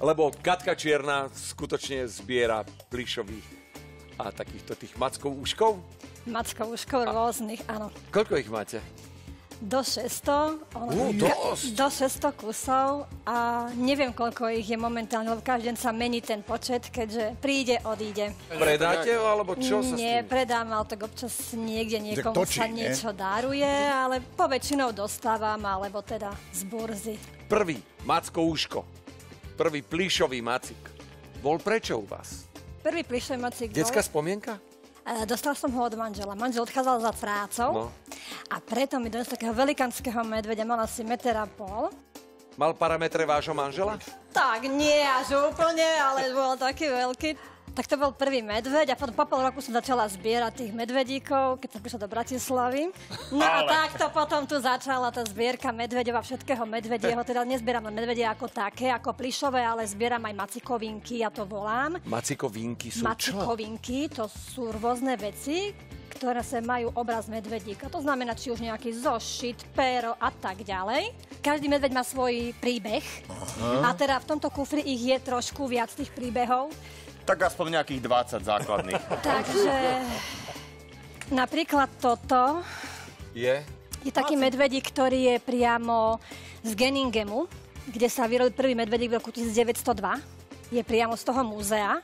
lebo Katka Čierna skutočne zbiera plišových a takýchto tých mackov úškov. Mackov uškov rôznych, áno. Koľko ich máte? Do 600. ono- Ú, dosť. Do 600 kusov a neviem, koľko ich je momentálne, lebo každý deň sa mení ten počet, keďže príde, odíde. Predáte ho, alebo čo sa Nie, predám, ale tak občas niekde niekomu točí, sa nie? niečo daruje, ale poväčšinou dostávam, alebo teda z burzy. Prvý macko úško. Prvý plišový macik. Bol prečo u vás? Prvý prišiel macík Detská spomienka? E, Dostal som ho od manžela. Manžel odchádzal za prácou No. a preto mi donesol takého velikánskeho medveďa, mal asi meter a pol. Mal parametre vášho manžela? Tak nie až úplne, ale bol taký veľký. Tak to bol prvý medveď a potom po pol roku som začala zbierať tých medvedíkov, keď som prišla do Bratislavy. No a takto potom tu začala tá zbierka medveďov a všetkého medvedieho. Teda nezbieram len medvedie ako také, ako plišové, ale zbieram aj macikovinky, ja to volám. Macikovinky sú čo? Macikovinky, to sú rôzne veci, ktoré sa majú obraz medvedíka. To znamená, či už nejaký zošit, péro a tak ďalej. Každý medveď má svoj príbeh. A teda v tomto kufri ich je trošku viac tých príbehov. Tak aspoň nejakých 20 základných. Takže napríklad toto Je? je taký medvedík, ktorý je priamo z Geningemu, kde sa vyrobil prvý medvedík v roku 1902. Je priamo z toho múzea.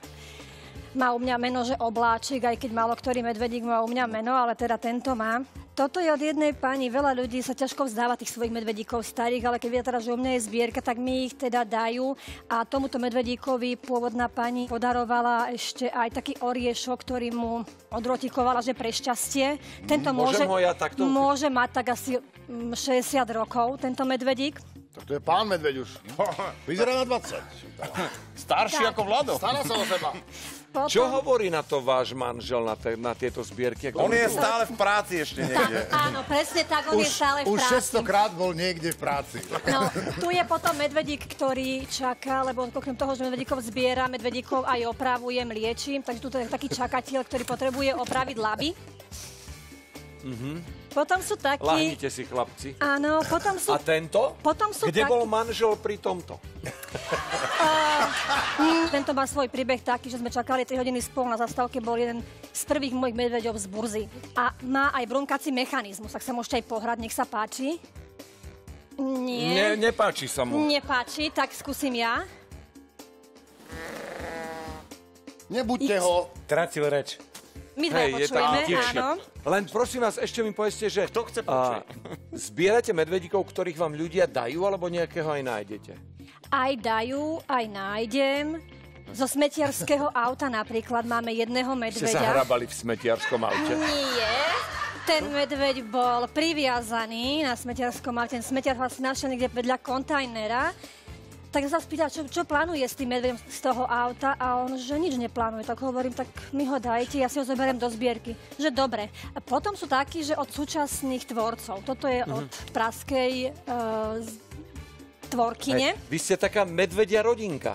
Má u mňa meno, že obláčik, aj keď málo ktorý medvedík má u mňa meno, ale teda tento má. Toto je od jednej pani. Veľa ľudí sa ťažko vzdáva tých svojich medvedíkov starých, ale keď vie teraz, že u mňa je zbierka, tak mi ich teda dajú. A tomuto medvedíkovi pôvodná pani podarovala ešte aj taký oriešok, ktorý mu odrotikovala, že pre šťastie. Tento môže, ho ja takto- môže mať tak asi mm, 60 rokov, tento medvedík. Tak to je pán medveď už. Vyzerá na 20. Starší Tak. ako Vlado. Stará sa o seba. Potom, Čo hovorí na to váš manžel, na, te, na tieto zbierky? On je stále v práci ešte niekde. Áno, presne tak, on je stále v už práci. 600 krát bol niekde v práci. No, tu je potom medvedík, ktorý čaká, lebo okrem toho, že medvedíkov zbiera, medvedíkov aj opravujem, liečím, takže tu je taký čakateľ, ktorý potrebuje opraviť laby. Potom sú takí... Lahnite si, chlapci. Áno, potom sú... A tento? Potom sú Kde takí- bol manžel pri tomto? Mm, Tento má svoj príbeh taký, že sme čakali 3 hodiny spolu na zastávke, bol jeden z prvých mojich medveďov z burzy. A má aj brunkací mechanizmus, tak sa môžete aj pohrať, nech sa páči. Ne, Nie. nepáči sa mu. Nepáči, tak skúsim ja. Nebuďte ho. Tratil reč. My dve Hej, je počujeme, áno. Len prosím vás, ešte mi povedzte, že... Kto chce a, počuť? zbierate medvedíkov, ktorých vám ľudia dajú, alebo nejakého aj nájdete? Aj dajú, aj nájdem. Zo smetiarského auta napríklad máme jedného Ste sa medveďa. hrabali v smetiarskom aute. Nie. Ten medveď bol priviazaný na smetiarskom aute. Ten smetiar asi našiel niekde vedľa kontajnera. Tak sa spýtal, čo, čo plánuje s tým medveďom z toho auta a on, že nič neplánuje. Tak hovorím, tak mi ho dajte, ja si ho zoberiem do zbierky. Že dobre. A potom sú takí, že od súčasných tvorcov. Toto je od praskej uh, tvorkyne. Hej, Vy ste taká medvedia rodinka.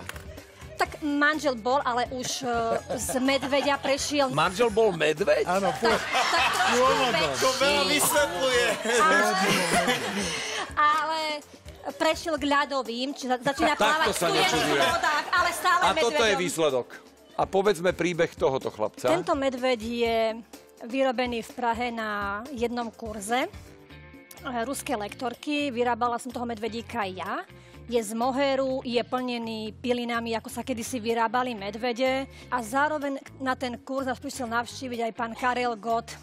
Tak manžel bol, ale už uh, z medveďa prešiel... Manžel bol medveď? Áno, po... tak trošku väčší. To veľa vysvetľuje. ale prešiel k ľadovým, či za- začína plávať v studených vodách, ale stále A toto je medveďom. výsledok. A povedzme príbeh tohoto chlapca. Tento medveď je vyrobený v Prahe na jednom kurze ruské lektorky. Vyrábala som toho medvedíka ja. Je z moheru, je plnený pilinami, ako sa kedysi vyrábali medvede. A zároveň na ten kurz nás prišiel navštíviť aj pán Karel Gott,